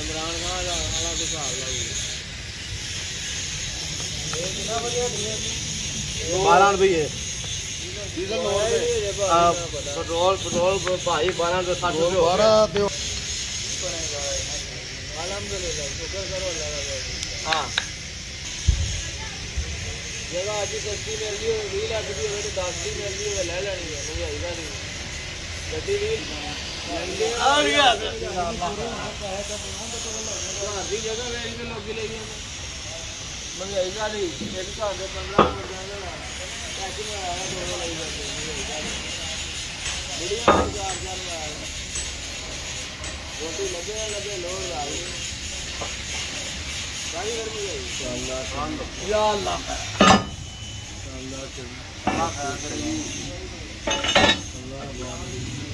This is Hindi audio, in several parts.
इमरान खान आला के हिसाब लगे बारह रुपये पेट्रोल पेट्रोल भाई बारह रुपये तो साठ रुपये बारह तो हाँ जगह आज सस्ती मिल रही है बीस लाख रुपये तो दस की मिल रही है ले लेनी है। और क्या जगह में इतने लोग गिलेगी मगर ऐसा नहीं एक का आगे पंद्रह मिनट जाएगा कैसे में आया तो वो लग जाते बढ़िया चार चार में आया रोटी लगे लगे लोग आए सारी गर्मी है इंशाल्लाह या अल्लाह इंशाल्लाह अल्लाह करीम अल्लाह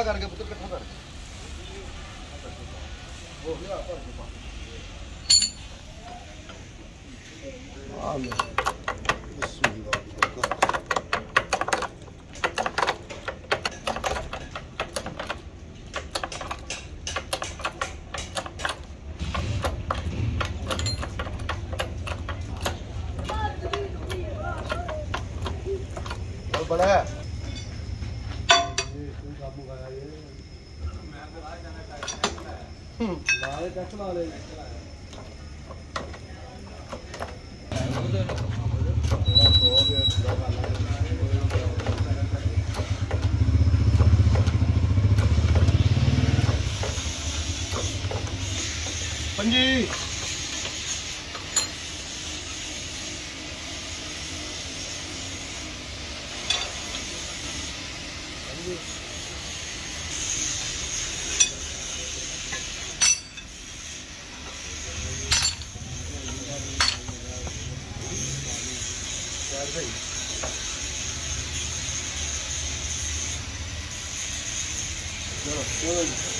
ਇਕੱਠਾ करके पुत्र इकट्ठा करके बड़ा है। पंजी। agree. No, no,